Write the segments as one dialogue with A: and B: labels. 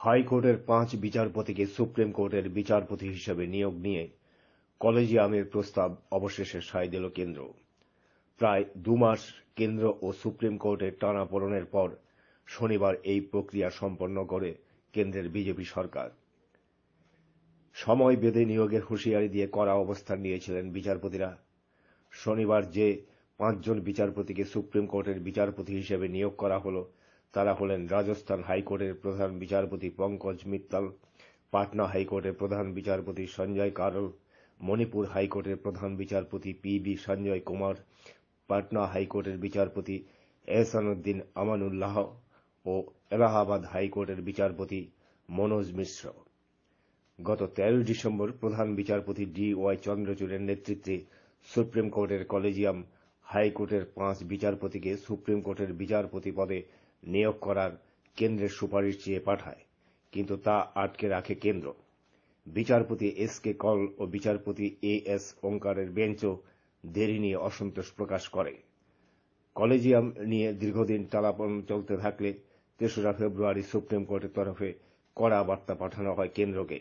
A: হাইকোর্টের পাঁচ বিচারপতিকে সুপ্রিম কোর্টের বিচারপতি হিসেবে নিয়োগ নিয়ে কলেজিয়ামের প্রস্তাব অবশেষে সায় দিল কেন্দ্র। প্রায় দুমাস কেন্দ্র ও সুপ্রিম কোর্টের টানাপোড়েনের পর শনিবার এই প্রক্রিয়া সম্পন্ন করে কেন্দ্রের বিজেপি সরকার। সময় বেঁধে নিয়োগের হুঁশিয়ারি দিয়ে কড়া অবস্থান নিয়েছিলেন বিচারপতিরা। শনিবার যে পাঁচজন বিচারপতিকে সুপ্রিম কোর্টের বিচারপতি হিসেবে নিয়োগ করা হল তারা হলেন রাজস্থান হাইকোর্টের প্রধান বিচারপতি পঙ্কজ মিত্তাল, পাটনা হাইকোর্টের প্রধান বিচারপতি সঞ্জয় কারল, মণিপুর হাইকোর্টের প্রধান বিচারপতি পি বি সঞ্জয় কুমার, পাটনা হাইকোর্টের বিচারপতি এহসানুদ্দিন আমানুল্লাহ ও এলাহাবাদ হাইকোর্টের বিচারপতি মনোজ মিশ্র। গত তেরোই ডিসেম্বর প্রধান বিচারপতি ডি ওয়াই চন্দ্রচূড়ের নেতৃত্বে সুপ্রিম কোর্টের কলেজিয়াম হাইকোর্টের পাঁচ বিচারপতিকে সুপ্রিম কোর্টের বিচারপতি পদে নিয়োগ করার কেন্দ্রের সুপারিশ চেয়ে পাঠায়, কিন্তু তা আটকে রাখে কেন্দ্র। বিচারপতি এস কে কল ও বিচারপতি এ এস ওঙ্কারের বেঞ্চও দেরি নিয়ে অসন্তোষ প্রকাশ করে। কলেজিয়াম নিয়ে দীর্ঘদিন টানাপোড়েন চলতে থাকলে তেসরা ফেব্রুয়ারি সুপ্রিম কোর্টের তরফে কড়া বার্তা পাঠানো হয় কেন্দ্রকে।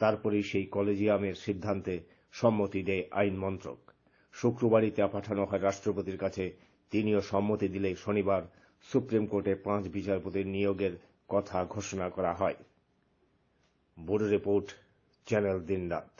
A: তারপরেই সেই কলেজিয়ামের সিদ্ধান্তে সম্মতি দেয় আইন মন্ত্রক। শুক্রবারই তা পাঠানো হয় রাষ্ট্রপতির কাছে। তিনিও সম্মতি দিলে শনিবার সুপ্রিম কোর্টে পাঁচ বিচারপতির নিয়োগের কথা ঘোষণা করা হয়। রিপোর্ট, চ্যানেল দিনরাত।